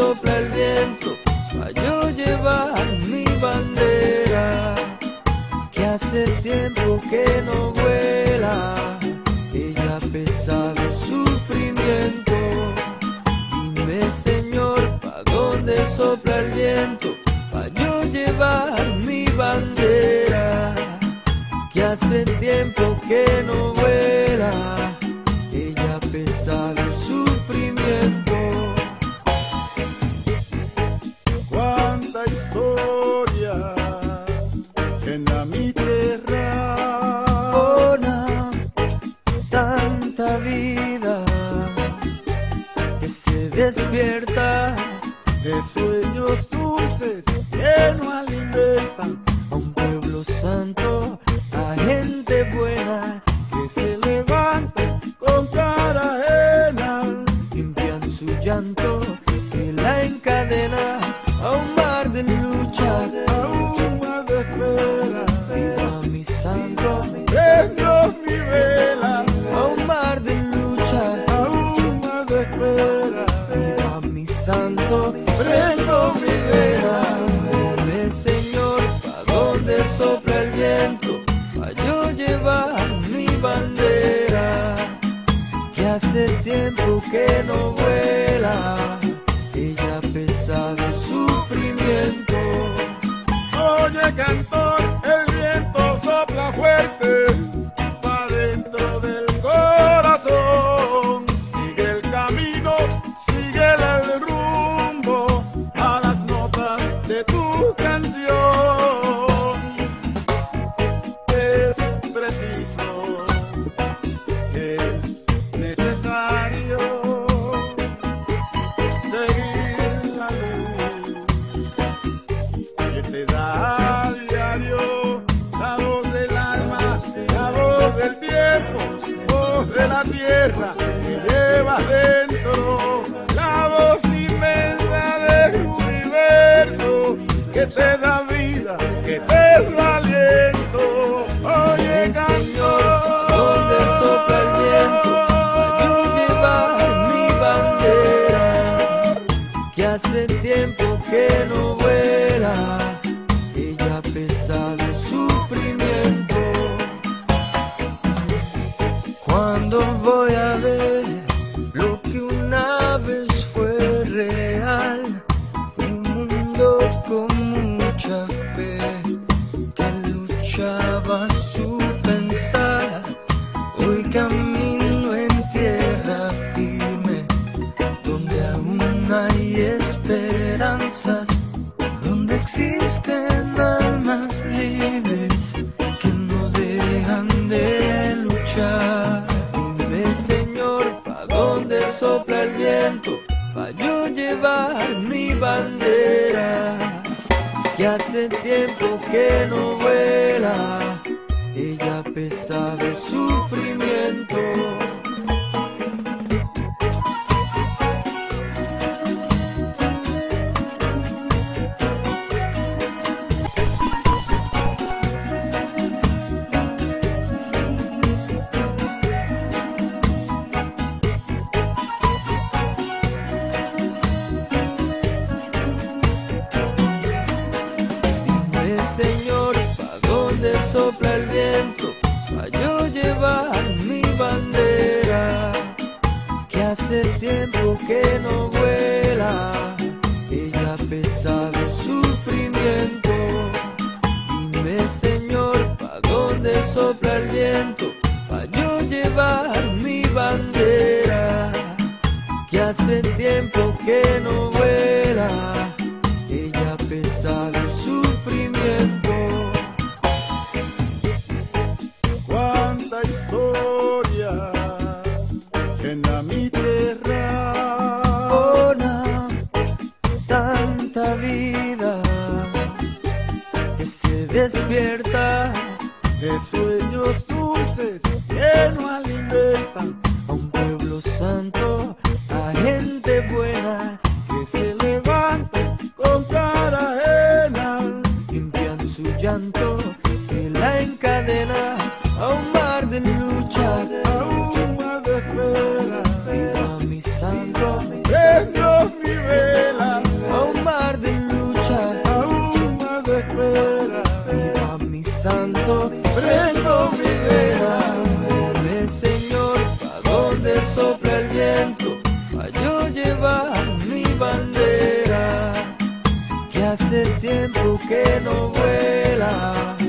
sopla el viento, para yo llevar mi bandera, que hace tiempo que no vuela, ella pesa de sufrimiento. Dime Señor, ¿pa' dónde sopla el viento? Pa' yo llevar mi bandera, que hace tiempo que no vuela, ella pesa de sufrimiento. Despierta de sueños dulces que no alimentan a un pueblo santo, a gente buena que se levantan con cara ajena limpian su llanto Viva mi santo, prendo mi vela. Dime, Señor, ¿pa' dónde sopla el viento? Pa' yo llevar mi bandera, que hace tiempo que no vuela, tierra que llevas dentro, la voz inmensa del universo que te da vida, que te da aliento. Oye, Señor, ¿dónde sopla el viento? Pa' yo llevar mi bandera, que hace tiempo que no vuela, ella pesa donde existen almas libres que no dejan de luchar. Dime, Señor, ¿pa' dónde sopla el viento? Pa' yo llevar mi bandera que hace tiempo que no vuela, ella pesa de sufrimiento. Ella pesa de sufrimiento. cuánta historia llena mi tierra. Tanta vida que se despierta de sueños dulces que no alimentan a un pueblo santo, llanto que la encadena a un mar de lucha, a un de espera. Viva mi santo, prendo mi vela, a un mar de lucha, a un de espera. Viva mi santo, prendo mi vela. Bebe, Señor, a donde sopla el viento, a yo llevar mi bandera, que hace tiempo que no vuelvo. love.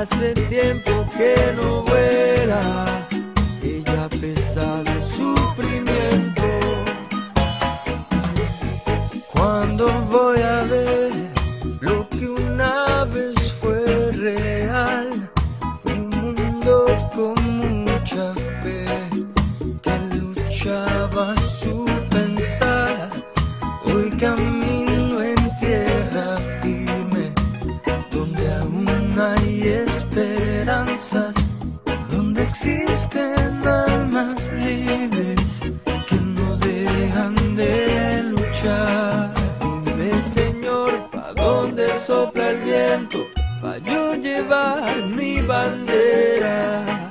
hace tiempo que no vuela. mi bandera,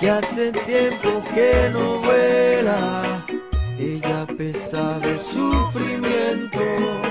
que hace tiempo que no vuela, ella pesa de sufrimiento.